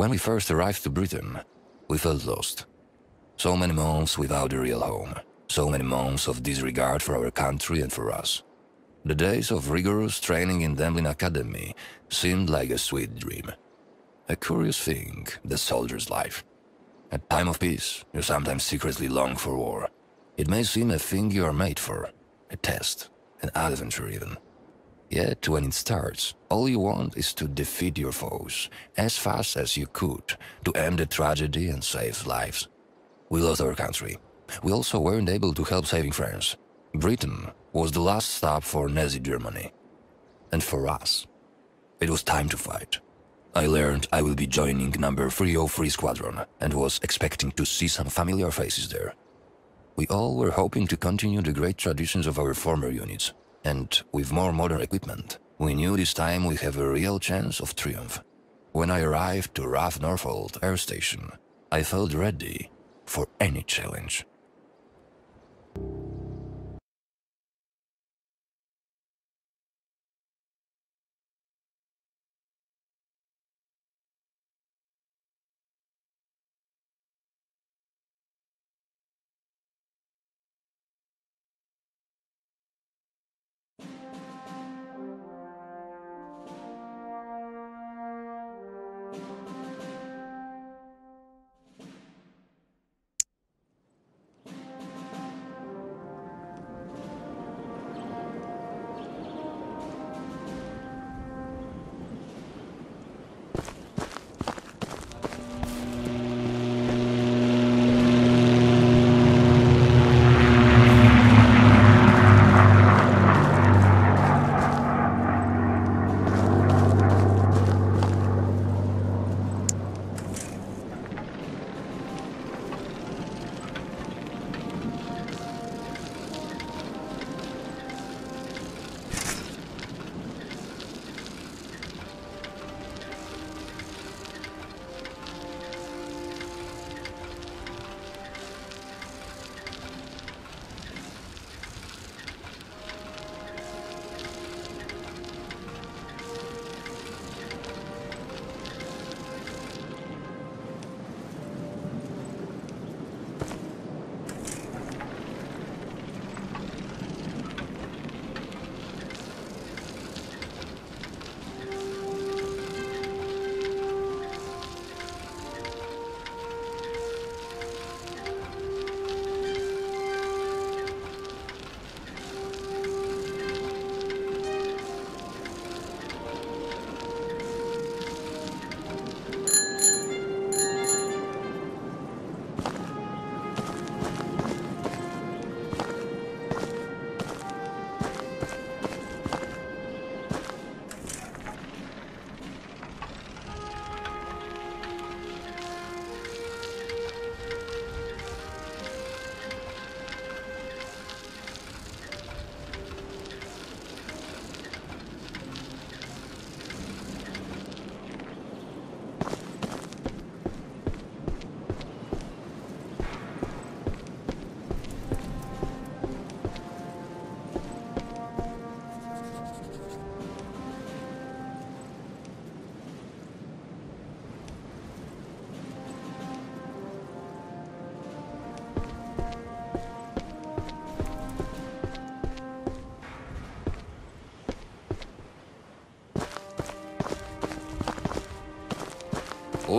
When we first arrived to Britain, we felt lost. So many months without a real home. So many months of disregard for our country and for us. The days of rigorous training in Dęblin Academy seemed like a sweet dream. A curious thing, the soldier's life. At time of peace, you sometimes secretly long for war. It may seem a thing you are made for, a test, an adventure even. Yet when it starts, all you want is to defeat your foes as fast as you could to end the tragedy and save lives. We lost our country. We also weren't able to help saving France. Britain was the last stop for Nazi Germany. And for us, it was time to fight. I learned I will be joining number 303 Squadron and was expecting to see some familiar faces there. We all were hoping to continue the great traditions of our former units, and with more modern equipment, we knew this time we have a real chance of triumph. When I arrived to RAF Northolt Air Station, I felt ready for any challenge.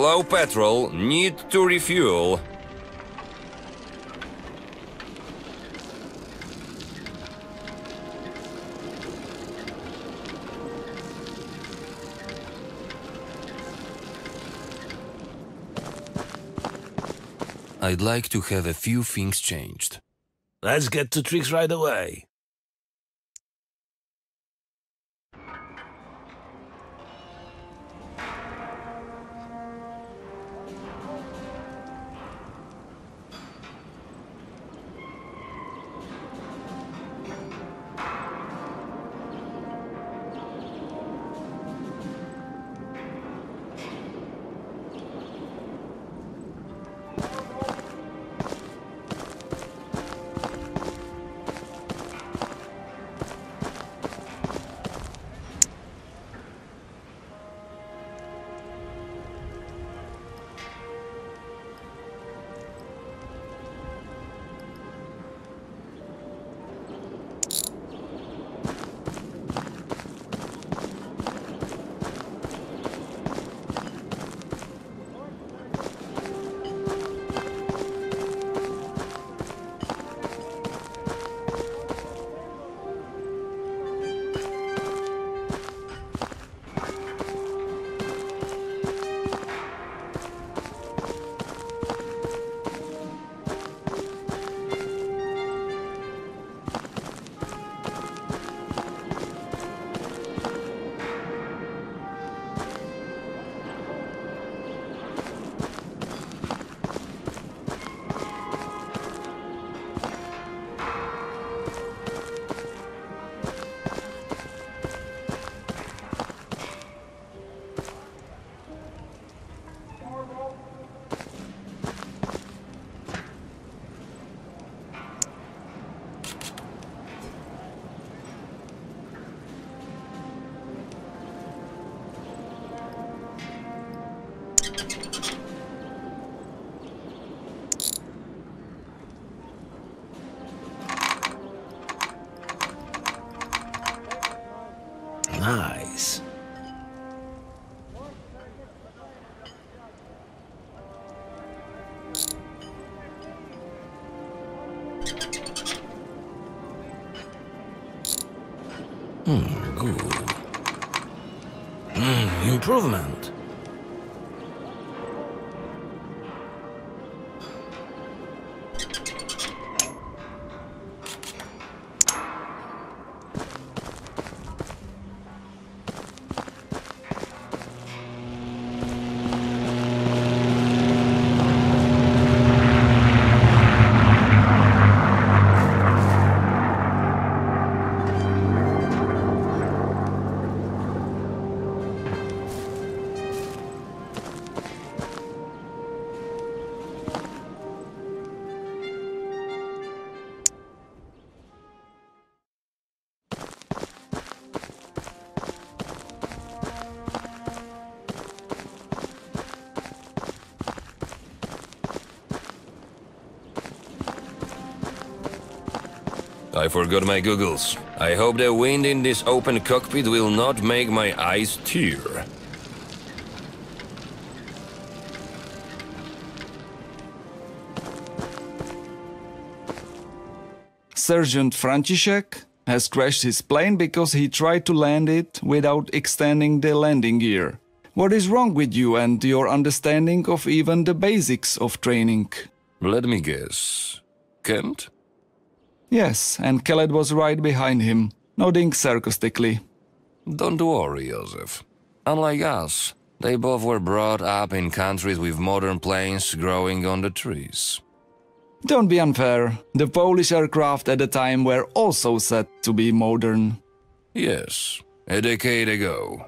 Low petrol, need to refuel. I'd like to have a few things changed. Let's get to tricks right away. I forgot my goggles. I hope the wind in this open cockpit will not make my eyes tear. Sergeant František has crashed his plane because he tried to land it without extending the landing gear. What is wrong with you and your understanding of even the basics of training? Let me guess. Kent? Yes, and Kellett was right behind him, nodding sarcastically. Don't worry, Joseph. Unlike us, they both were brought up in countries with modern planes growing on the trees. Don't be unfair. The Polish aircraft at the time were also said to be modern. Yes, a decade ago.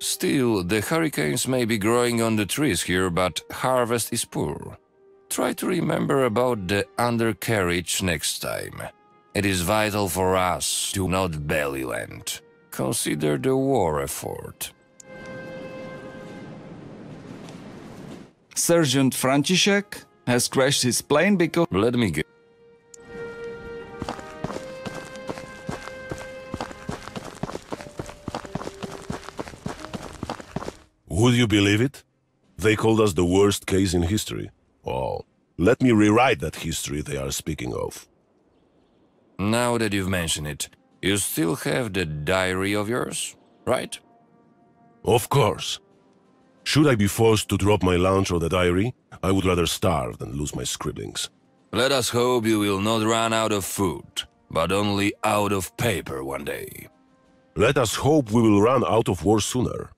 Still, the hurricanes may be growing on the trees here, but harvest is poor. Try to remember about the undercarriage next time. It is vital for us to not belly land. Consider the war effort. Sergeant František has crashed his plane because Let me get. Would you believe it? They called us the worst case in history. Well, let me rewrite that history they are speaking of. Now that you've mentioned it, you still have the diary of yours, right? Of course. Should I be forced to drop my lunch or the diary, I would rather starve than lose my scribblings. Let us hope you will not run out of food, but only out of paper one day. Let us hope we will run out of war sooner.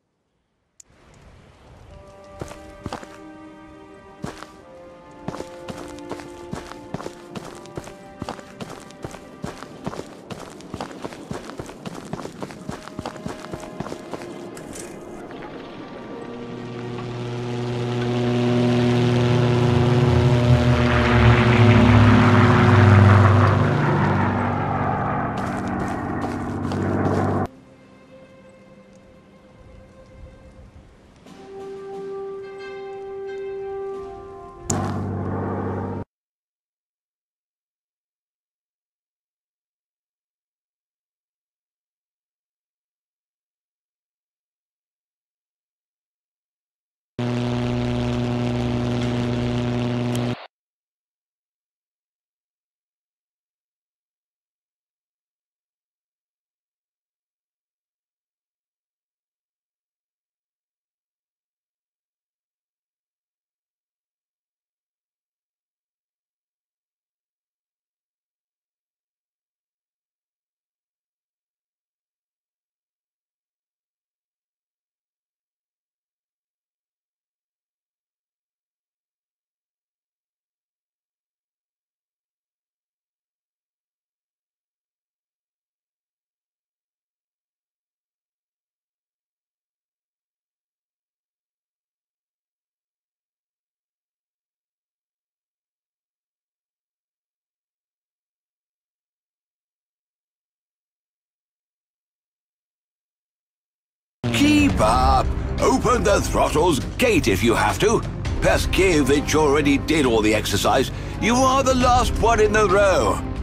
Up! Open the throttles, gate if you have to. Paszkiewicz already did all the exercise. You are the last one in the row.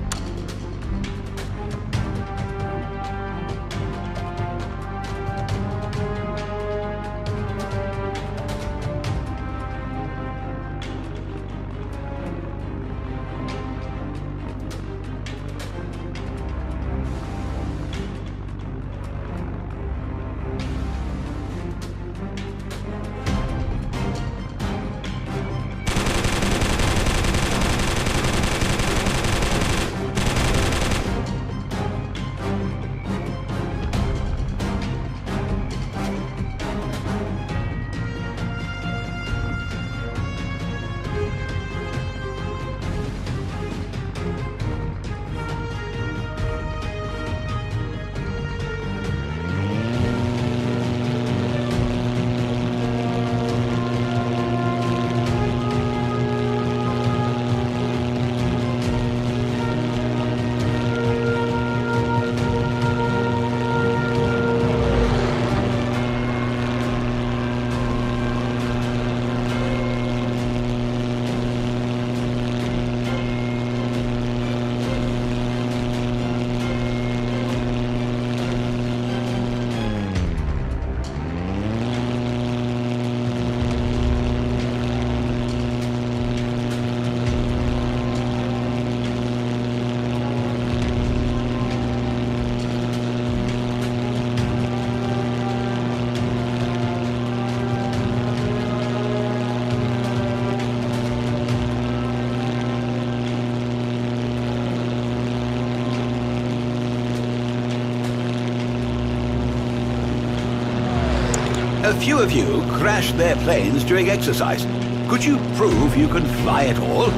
A few of you crashed their planes during exercise. Could you prove you can fly at all?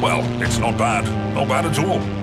Well, it's not bad. Not bad at all.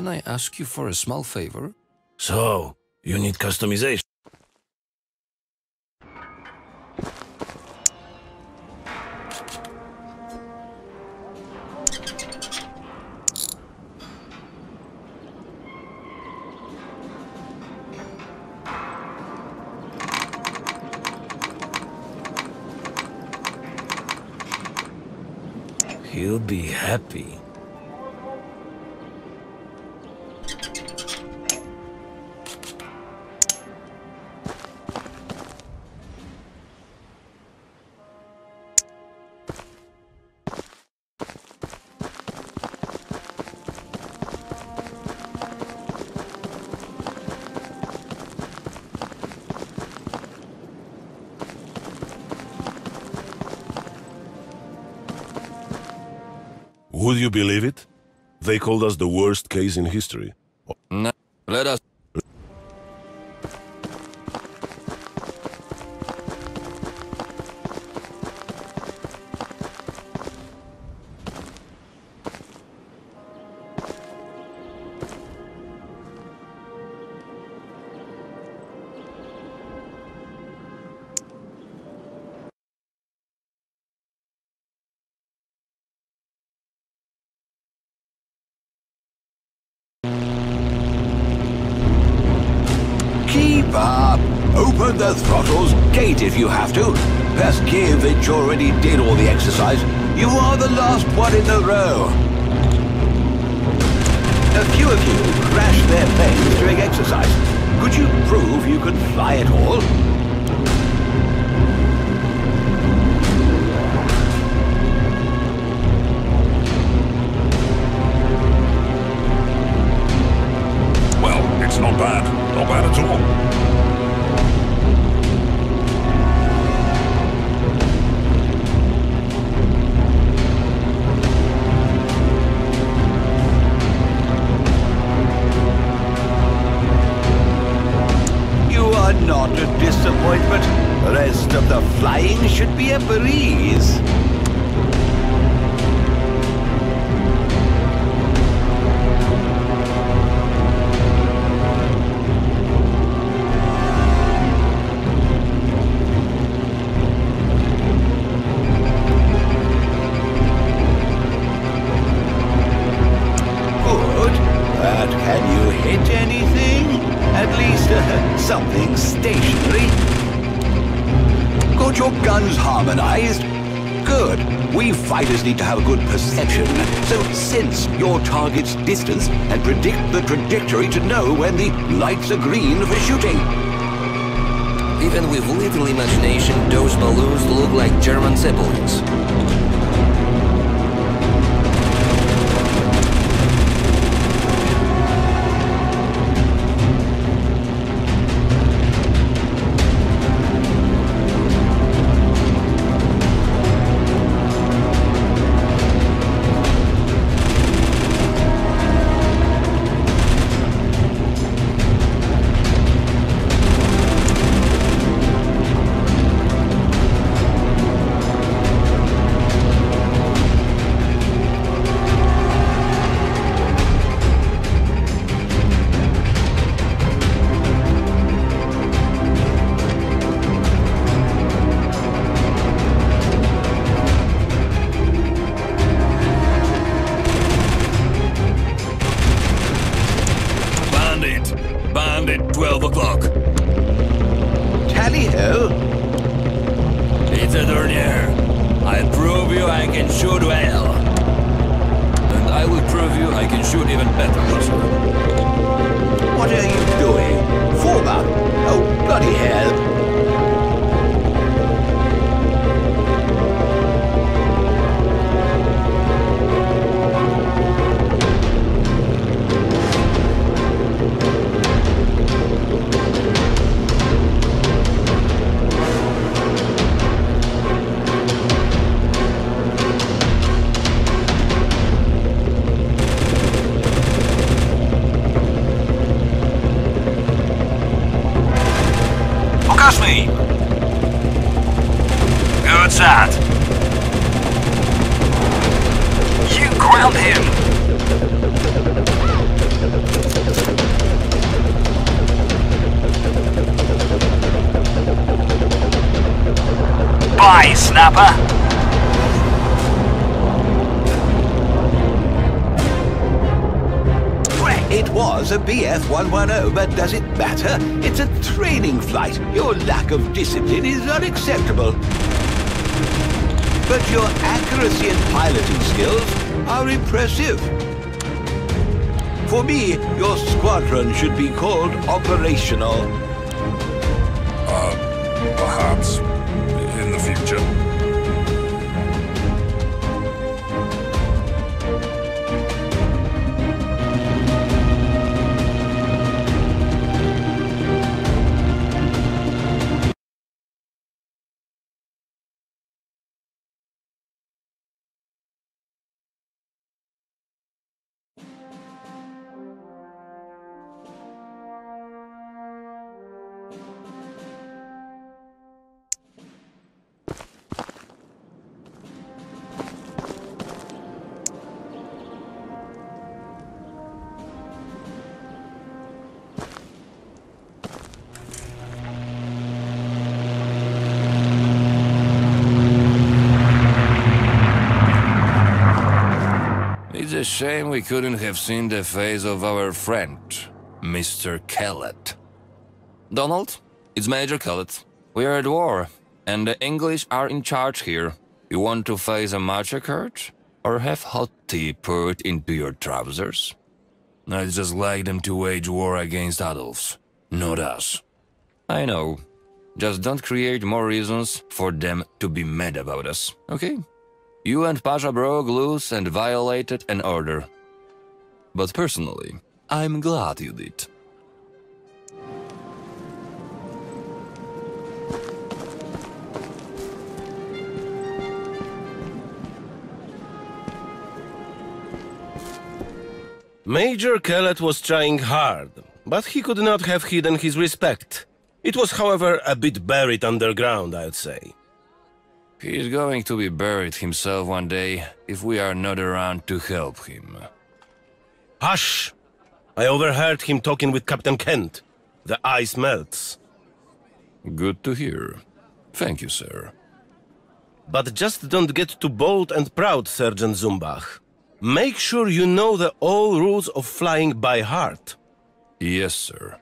Can I ask you for a small favor? So, you need customization. He'll be happy. You believe it? They called us the worst case in history. No. Let us. Open the throttles, gate if you have to. Best give that you already did all the exercise. You are the last one in the row. A few of you crashed their planes during exercise. Could you prove you could fly at all? Not bad. Not bad at all. You are not a disappointment. The rest of the flying should be a breeze. Need to have a good perception. So sense your target's distance and predict the trajectory to know when the lights are green for shooting. Even with little imagination, those balloons look like German zeppelins. BF-110, but does it matter? It's a training flight. Your lack of discipline is unacceptable. But your accuracy and piloting skills are impressive. For me, your squadron should be called operational. Shame we couldn't have seen the face of our friend, Mr. Kellett. Donald, it's Major Kellett. We are at war, and the English are in charge here. You want to face a massacre? Or have hot tea poured into your trousers? I'd just like them to wage war against Adolfs, not us. I know. Just don't create more reasons for them to be mad about us, okay? You and Pasha broke loose and violated an order. But personally, I'm glad you did. Major Kellett was trying hard, but he could not have hidden his respect. It was, however, a bit buried underground, I'd say. He's going to be buried himself one day if we are not around to help him. Hush! I overheard him talking with Captain Kent. The ice melts. Good to hear. Thank you, sir. But just don't get too bold and proud, Sergeant Zumbach. Make sure you know the all rules of flying by heart. Yes, sir.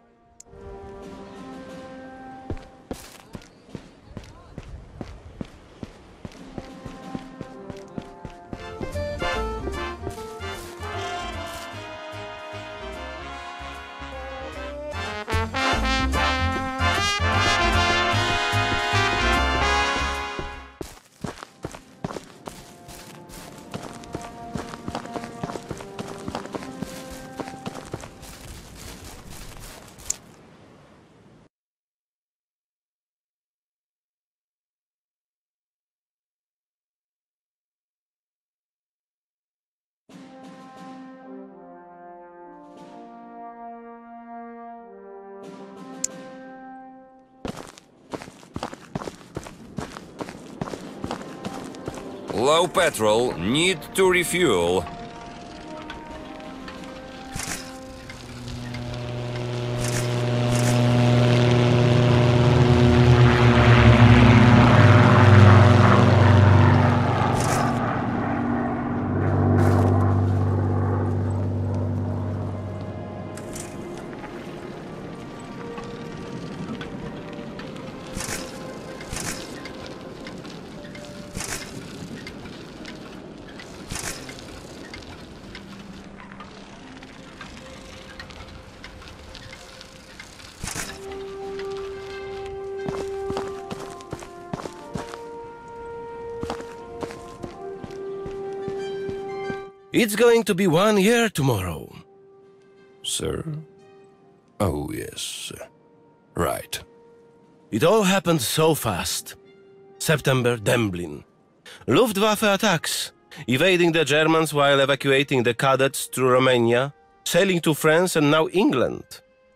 Petrol, need to refuel. It's going to be one year tomorrow. Sir? Oh, yes. Right. It all happened so fast. September, Dęblin. Luftwaffe attacks, evading the Germans while evacuating the cadets to Romania, sailing to France and now England.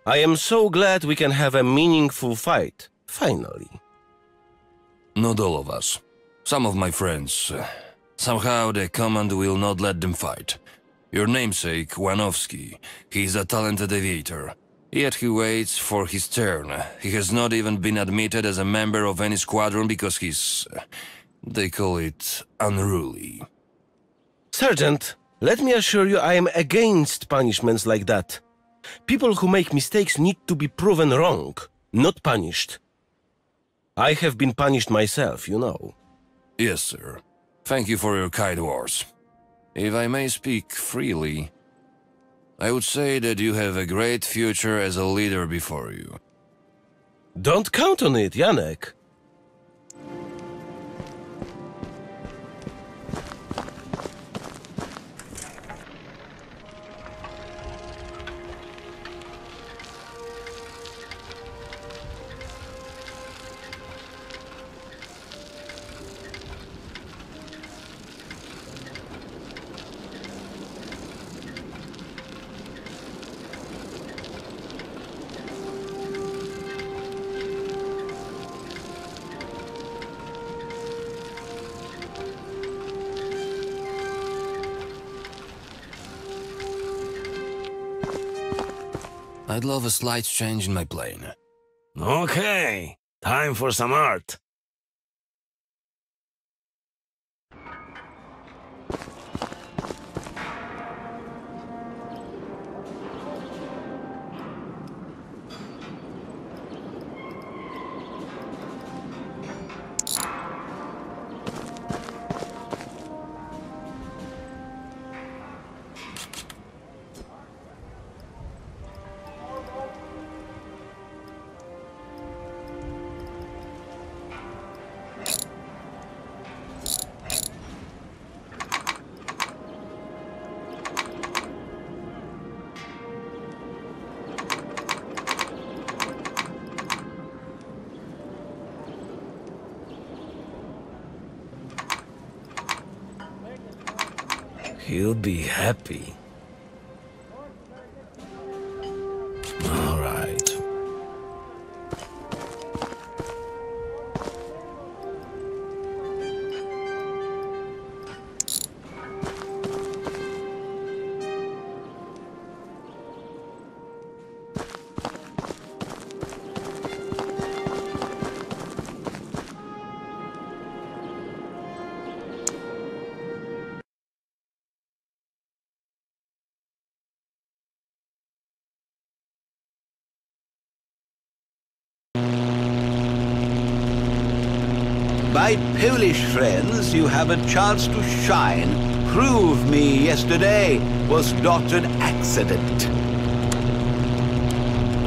I am so glad we can have a meaningful fight, finally. Not all of us. Some of my friends. Uh, uh, somehow the command will not let them fight. Your namesake, Wanowski, he is a talented aviator. Yet he waits for his turn. He has not even been admitted as a member of any squadron because he's. they call it unruly. Sergeant, let me assure you I am against punishments like that. People who make mistakes need to be proven wrong, not punished. I have been punished myself, you know. Yes, sir. Thank you for your kind words. If I may speak freely, I would say that you have a great future as a leader before you. Don't count on it, Janek. I'd love a slight change in my plane. Okay, time for some art. He'll be happy. Polish friends, you have a chance to shine. Prove me yesterday was not an accident.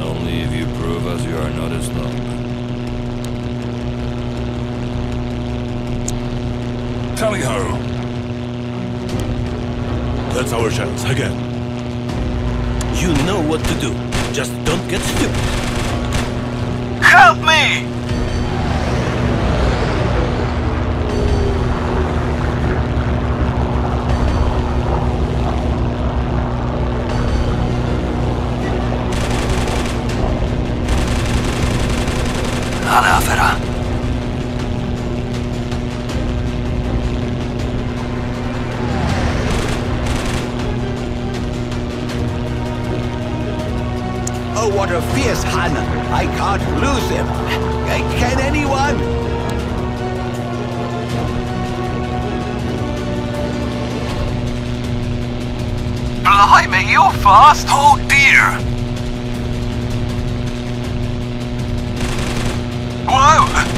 Only if you prove us you are not a snob. Tally ho! That's our chance, again. You know what to do. Just don't get stupid. Help me! Hun! I can't lose him. Can anyone? Blimey, you're fast! Oh dear! Whoa!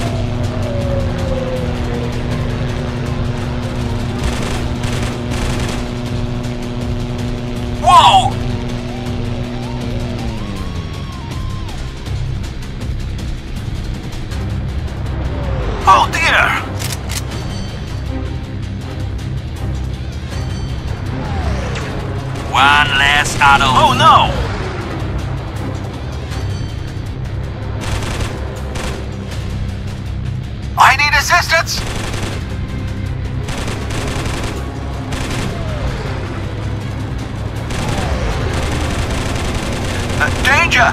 Assistance! Uh, danger!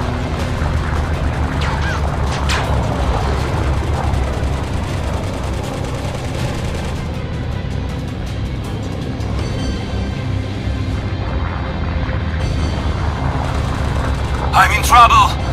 I'm in trouble!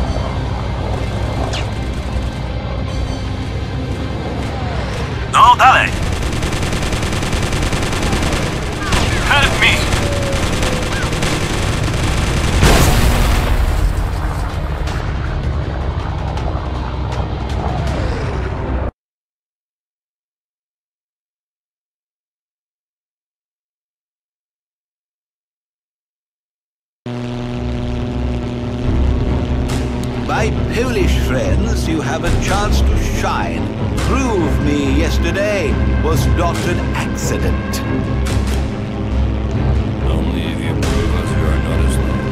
Have a chance to shine. Prove me yesterday was not an accident. Only if you prove us you are not as long.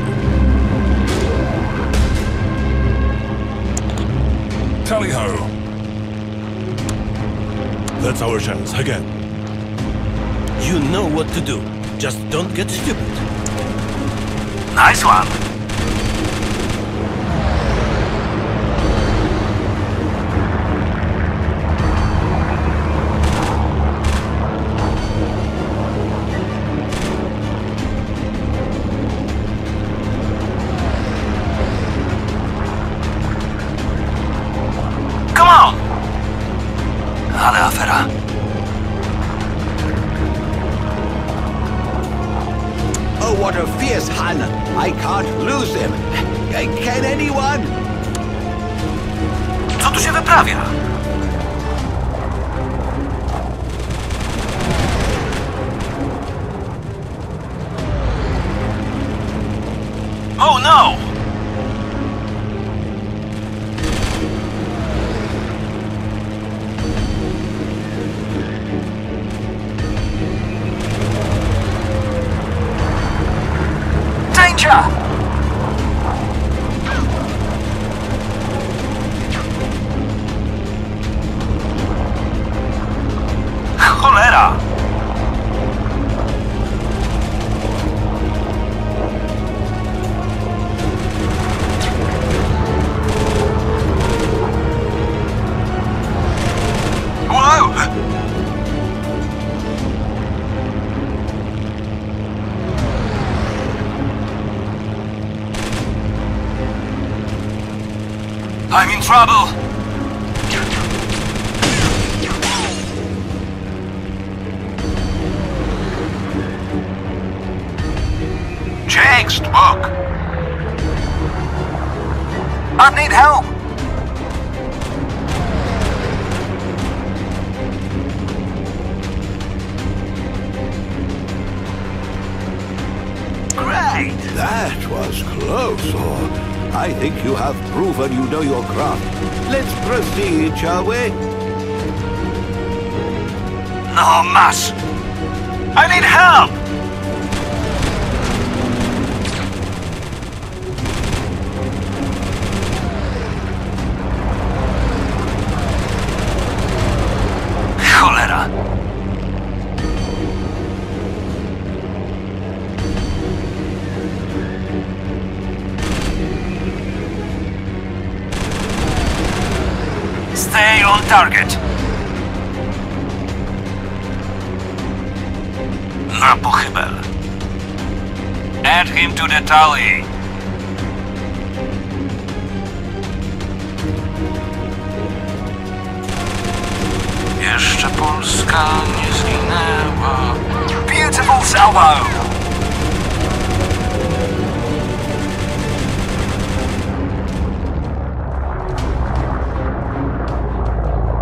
Tally ho! That's our chance, again. You know what to do. Just don't get stupid. Nice one! I'm in trouble! Textbook! I need help! Great! That was close, or I think you have proven you know your craft. Let's proceed, shall we? Oh, no más! I need help! Add him to the tally. Jeszcze Polska nie zginęła. Beautiful salvo!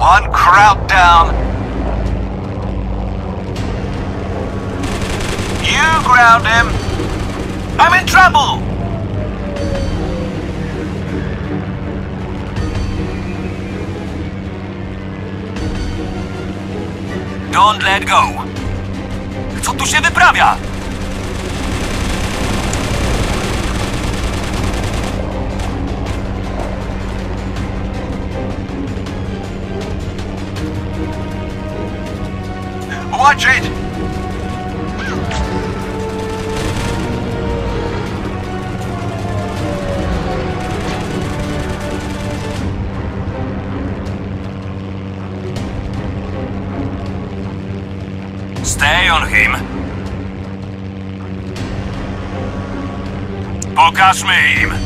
One crowd down. You ground him. I'm in trouble. Don't let go. Co tu się wyprawia? Watch it! Pokaż mi